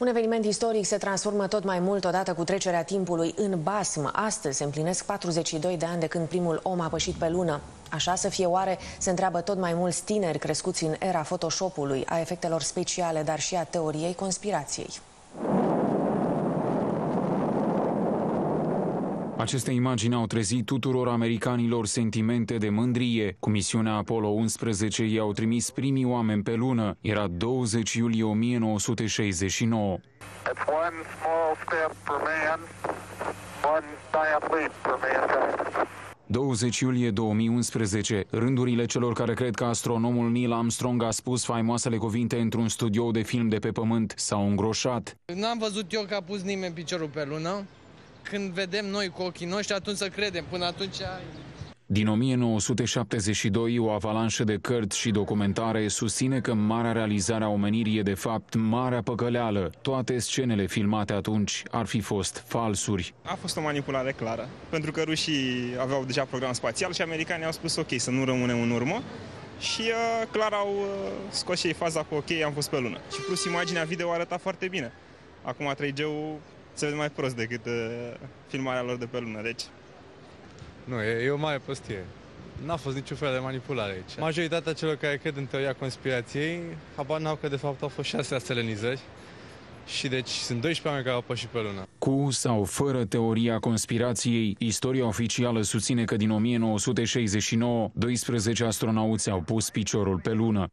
Un eveniment istoric se transformă tot mai mult odată cu trecerea timpului în basm. Astăzi se împlinesc 42 de ani de când primul om a pășit pe lună. Așa să fie oare, se întreabă tot mai mulți tineri crescuți în era Photoshop-ului, a efectelor speciale, dar și a teoriei conspirației. Aceste imagini au trezit tuturor americanilor sentimente de mândrie. Cu misiunea Apollo 11 i-au trimis primii oameni pe lună. Era 20 iulie 1969. 20 iulie 2011, rândurile celor care cred că astronomul Neil Armstrong a spus faimoasele cuvinte într-un studio de film de pe pământ s-au îngroșat. N-am văzut eu că a pus nimeni piciorul pe lună când vedem noi cu ochii noștri, atunci să credem. Până atunci... Din 1972, o avalanșă de cărți și documentare susține că marea realizare a omenirii e de fapt marea păcăleală. Toate scenele filmate atunci ar fi fost falsuri. A fost o manipulare clară, pentru că rușii aveau deja program spațial și americanii au spus ok, să nu rămânem în urmă. Și uh, clar au uh, scos și ei faza cu ok, am fost pe lună. Și plus imaginea video arăta foarte bine. Acum 3G-ul se vede mai prost decât uh, filmarea lor de pe lună, deci... Nu, e, e o mare prostie. N-a fost niciun fel de manipulare aici. Majoritatea celor care cred în teoria conspirației, habar n-au că de fapt au fost șase astelenizări și deci sunt 12 oameni care au pășit pe lună. Cu sau fără teoria conspirației, istoria oficială susține că din 1969 12 astronauți au pus piciorul pe lună.